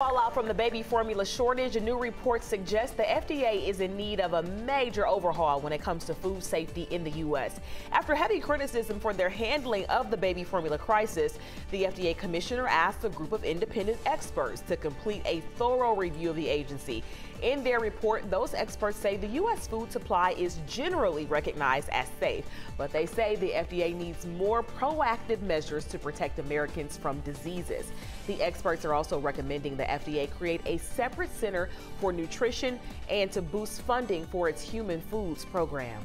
Fallout from the baby formula shortage, a new report suggests the FDA is in need of a major overhaul when it comes to food safety in the U.S. After heavy criticism for their handling of the baby formula crisis, the FDA commissioner asked a group of independent experts to complete a thorough review of the agency. In their report, those experts say the U.S. food supply is generally recognized as safe, but they say the FDA needs more proactive measures to protect Americans from diseases. The experts are also recommending the FDA create a separate center for nutrition and to boost funding for its human foods program.